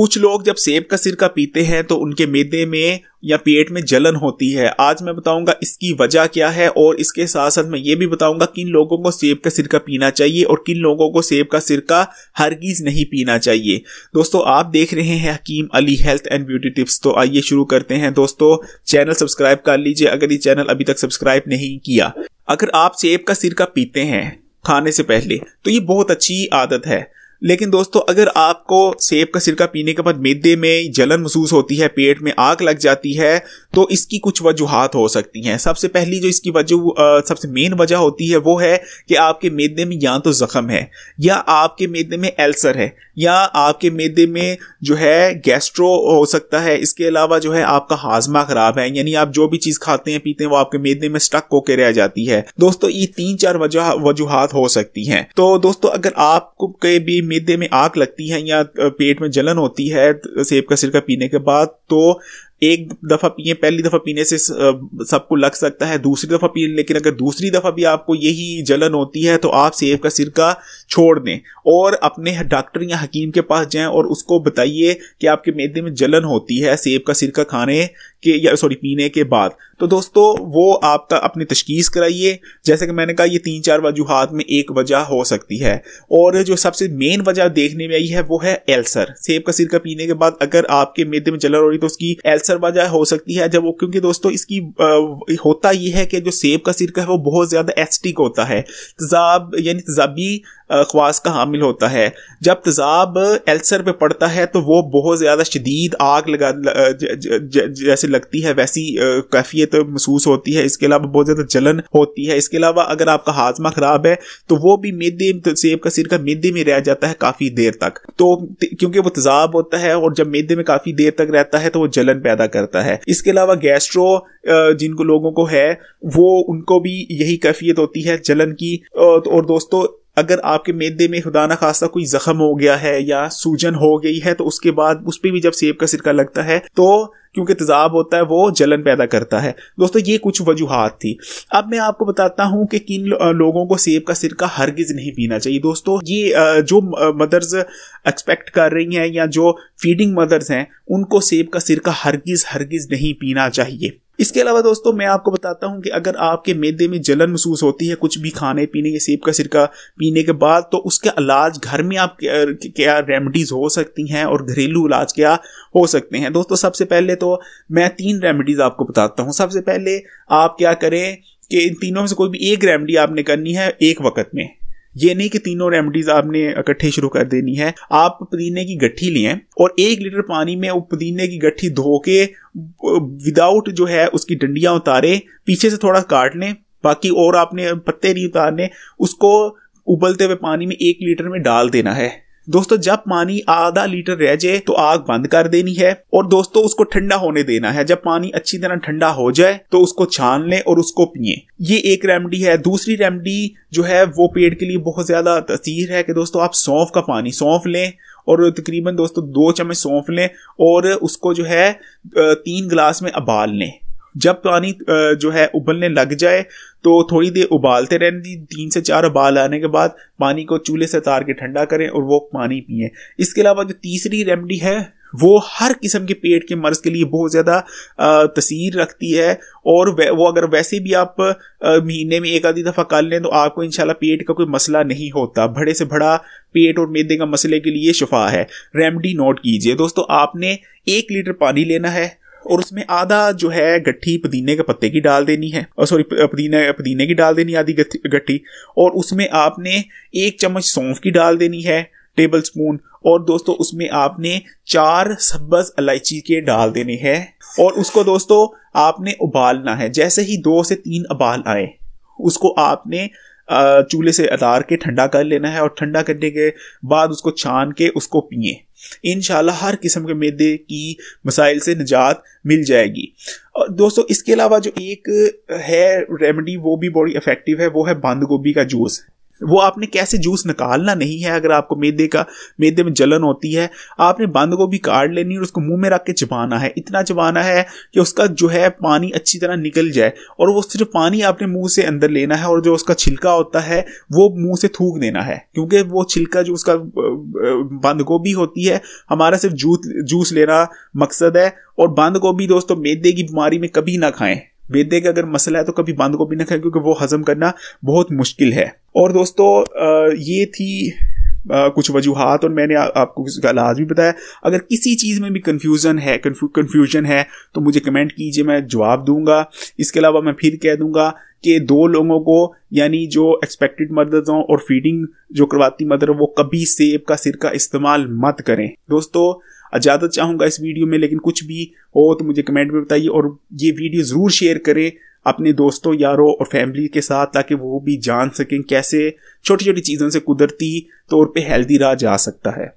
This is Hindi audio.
कुछ लोग जब सेब का सिरका पीते हैं तो उनके मेदे में या पेट में जलन होती है। आज मैं बताऊँगा इसकी वजह क्या है और इसके साथ साथ मैं ये भी बताऊँगा किन लोगों को सेब का सिरका पीना चाहिए और किन लोगों को सेब का सिरका हरगिज नहीं पीना चाहिए। दोस्तों, आप देख रहे हैं Hakim Ali health and beauty tips. तो आइए शुरू करते हैं। दोस्तों, चैनल सब्सक्राइब कर लीजिए अगर ये चैनल अभी तक सब्सक्राइब नहीं किया। अगर आप सेब का सिरका पीते हैं खाने से पहले तो ये बहुत अच्छी आदत है। लेकिन दोस्तों, अगर आपको सेब का सिरका पीने के बाद मेदे में जलन महसूस होती है, पेट में आग लग जाती है तो इसकी कुछ वजूहत हो सकती हैं। सबसे पहली जो इसकी वजह सबसे मेन वजह होती है, वो है कि आपके मैदे में या तो जख्म है, या आपके मैदे में एल्सर है, या आपके मैदे में जो है गैस्ट्रो हो सकता है। इसके अलावा जो है आपका हाजमा खराब है, यानी आप जो भी चीज़ खाते हैं, पीते हैं, वो आपके मैदे में स्टक होकर रह जाती है। दोस्तों, ये तीन चार वजह, वजूहत हो सकती हैं। तो दोस्तों, अगर आपको भी मैदे में आग लगती है या पेट में जलन होती है सेब का सिरका पीने के बाद तो एक दफ़ा पिए, पहली दफ़ा पीने से सबको लग सकता है दूसरी दफ़ा पी, लेकिन अगर दूसरी दफ़ा भी आपको यही जलन होती है तो आप सेब का सिरका छोड़ दें। और अपने डॉक्टर या हकीम के पास जाएँ और उसको बताइए कि आपके मेदे में जलन होती है सेब का सिरका खाने के या, सॉरी, पीने के बाद। तो दोस्तों, वो आपका अपनी तशखीस कराइए। जैसे कि मैंने कहा, ये तीन चार वजूहत में एक वजह हो सकती है। और जो सबसे मेन वजह देखने में आई है, वो है एल्सर। सेब का सिरका पीने के बाद अगर आपके मेदे में जलन हो रही तो उसकी एल्सर वजह हो सकती है। जब वो क्योंकि दोस्तों इसकी आ, होता ये है कि जो सेब का सिरका है वो बहुत ज़्यादा एस्टिक होता है। तजाब यानी तजाबी ख्वास का हामिल होता है। जब तेजाब एल्सर पे पड़ता है तो वो बहुत ज़्यादा शदीद आग लगा जैसे लगती है, वैसी कैफियत महसूस होती है। इसके अलावा बहुत ज़्यादा जलन होती है। इसके अलावा अगर आपका हाजमा ख़राब है तो वो भी मैदे, सेब का सिर का मैदे में रह जाता है काफ़ी देर तक। तो क्योंकि वो तेजाब होता है और जब मेदे में काफ़ी देर तक रहता है तो वो जलन पैदा करता है। इसके अलावा गैस्ट्रो जिनको लोगों को है, वो, उनको भी यही कैफियत होती है जलन की। और दोस्तों अगर आपके मैदे में खुदा ना खासा कोई जख्म हो गया है या सूजन हो गई है तो उसके बाद उस पर भी जब सेब का सिरका लगता है तो क्योंकि तेजाब होता है, वो जलन पैदा करता है। दोस्तों, ये कुछ वजूहत थी। अब मैं आपको बताता हूँ कि किन लोगों को सेब का सिरका हरगिज नहीं पीना चाहिए। दोस्तों, ये जो मदर्स एक्सपेक्ट कर रही हैं या जो फीडिंग मदर्स हैं, उनको सेब का सिरका हरगिज हरगिज नहीं पीना चाहिए। इसके अलावा दोस्तों, मैं आपको बताता हूँ कि अगर आपके मैदे में जलन महसूस होती है, कुछ भी खाने, पीने के सेब का सिरका पीने के बाद तो उसका इलाज घर में आप क्या रेमेडीज हो सकती हैं और घरेलू इलाज क्या हो सकते हैं। दोस्तों, सबसे पहले तो मैं तीन रेमेडीज आपको बताता हूँ। सबसे पहले आप क्या करें कि इन तीनों में से कोई भी एक रेमेडी आपने करनी है एक वक्त में। ये नहीं कि तीनों रेमेडीज आपने इकट्ठे शुरू कर देनी है। आप पुदीने की गट्ठी लिए और एक लीटर पानी में वो पुदीने की गट्ठी धो के विदाउट जो है उसकी डंडियाँ उतारे, पीछे से थोड़ा काट लें, बाकी और आपने पत्ते नहीं उतारने, उसको उबलते हुए पानी में एक लीटर में डाल देना है। दोस्तों, जब पानी आधा लीटर रह जाए तो आग बंद कर देनी है और दोस्तों, उसको ठंडा होने देना है। जब पानी अच्छी तरह ठंडा हो जाए तो उसको छान लें और उसको पिए। ये एक रेमडी है। दूसरी रेमडी जो है, वो पेट के लिए बहुत ज़्यादा तसीर है कि दोस्तों, आप सौंफ का पानी, सौंफ लें और तकरीबन दोस्तों, दो चम्मच सौंफ लें और उसको जो है तीन गिलास में उबाल लें। जब पानी जो है उबलने लग जाए तो थोड़ी देर उबालते रहने दी तीन से चार उबाल आने के बाद पानी को चूल्हे से तार के ठंडा करें और वो पानी पिए। इसके अलावा जो तीसरी रेमडी है, वो हर किस्म के पेट के मर्ज के लिए बहुत ज़्यादा तसीर रखती है। और वो अगर वैसे भी आप महीने में एक आधी दफ़ा कर लें तो आपको इंशाल्लाह पेट का कोई मसला नहीं होता। बड़े से बड़ा पेट और मैदे का मसले के लिए शफा है। रेमडी नोट कीजिए। दोस्तों, आपने एक लीटर पानी लेना है और उसमें आधा जो है गट्ठी पुदीने के पत्ते की डाल देनी है। और सॉरी पुदीने पुदीने की डाल देनी आधी गट्ठी। और उसमें आपने एक चम्मच सौंफ की डाल देनी है टेबल स्पून और दोस्तों, उसमें आपने चार सब्ज इलायची के डाल देने हैं। और उसको दोस्तों, आपने उबालना है। जैसे ही दो से तीन उबाल आए, उसको आपने चूल्हे से अतार के ठंडा कर लेना है और ठंडा करने के बाद उसको छान के उसको पिए। इनशाला हर किस्म के मैदे की मसाइल से निजात मिल जाएगी। और दोस्तों, इसके अलावा जो एक है रेमेडी वो भी बड़ी इफ़ेक्टिव है, वो है बंद गोभी का जूस वो आपने कैसे जूस निकालना नहीं है अगर आपको मैदे का, मैदे में जलन होती है, आपने बंद को भी काट लेनी और उसको मुँह में रख के चबाना है। इतना चबाना है कि उसका जो है पानी अच्छी तरह निकल जाए और वो सिर्फ़ पानी आपने मुँह से अंदर लेना है और जो उसका छिलका होता है वो मुँह से थूक देना है। क्योंकि वो छिलका जो उसका बंद गोभी होती है, हमारा सिर्फ़ जूस जूस लेना मकसद है और बंद गोभी दोस्तों मैदे की बीमारी में कभी ना खाएँ। बेदे का अगर मसला है तो कभी बंद गोभी ना खाएँ, क्योंकि वो हजम करना बहुत मुश्किल है। और दोस्तों ये थी कुछ वजूहत और मैंने आपको इसका इलाज भी बताया। अगर किसी चीज़ में भी कन्फ्यूज़न है कन्फ्यूज़न है तो मुझे कमेंट कीजिए, मैं जवाब दूँगा। इसके अलावा मैं फिर कह दूँगा कि दो लोगों को, यानी जो एक्सपेक्टेड मदर हों और फीडिंग जो करवाती मदर वो कभी सेब का सिर का इस्तेमाल मत करें। दोस्तों इजाज़त चाहूँगा इस वीडियो में, लेकिन कुछ भी हो तो मुझे कमेंट में बताइए और ये वीडियो ज़रूर शेयर करें अपने दोस्तों, यारों और फैमिली के साथ, ताकि वो भी जान सकें कैसे छोटी छोटी चीज़ों से कुदरती तौर पे हेल्दी रहा जा सकता है।